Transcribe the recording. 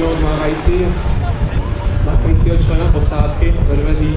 pomáhající, machajícího člena posádky ve dveřích.